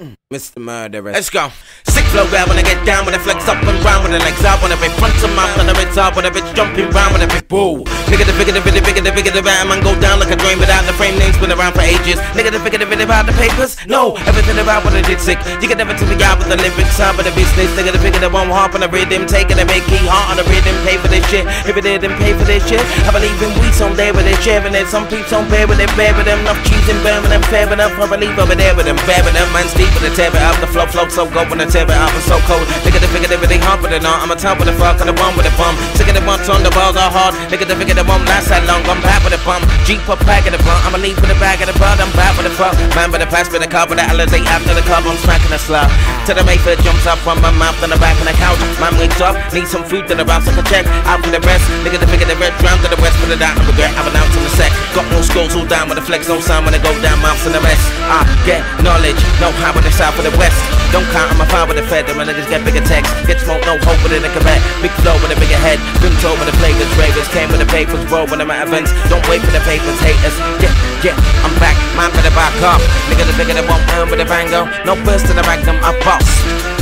Mr. Murderer. Let's go. Sick flow grab when I get down when I flex up and round when the legs out when I be front of mouth and I bitch up when I jumping round when I bitch boo. Nigga the bigger the bigger the bigger the bigger the ram man go down like a drain without the frame names been around for ages. Nigga the the bigger about the papers. No, everything about what I did sick. You can never tell me out with the lyrics out of the business. Nigga the bigger the one harp on the rhythm taking the make key hard on the rhythm pay for this shit. If it didn't pay for this shit, I believe in we someday with it sharing it. Some peeps don't bear with it, bear with them. Enough cheese and burning them, fair enough. I believe over there with them, fair with them. Man's deep with the tear it up, the flow flow so go when I tear it up, I'm so cold. Nigga the figure they really hard with it on. I'm a top with the fuck and the one with the bum. On the balls are hard. Nigga the figure that won't last that long. I'm back with the bum. Jeep up pack of the front. I'ma leave with the bag of the bud. I'm back with the fuck. Man with the pass with the car with the alizé after the club. I'm smacking the slab. To the Mayfair jumps up from my mouth and the back of the couch. Man wakes up, need some food to the bounce like a check. Out for the rest. Nigga the figure the red drown to the west for the. I'm regret. I'm announced in the set. Got no skulls all down with the flex, no sound when I go down mouths and the rest. I get knowledge, know how with the south of the west. Don't count on my fire with the fed, my niggas get bigger text. Get smoke, no hope with it in Quebec. Big flow with a bigger head. Been told with the flavors, ravers. Came with the papers, bro, when I'm at events. Don't wait for the papers, haters. Yeah, yeah, I'm back, man for the back up. Nigga the bigger that won't earn with the bango. No burst to the magnum, I boss.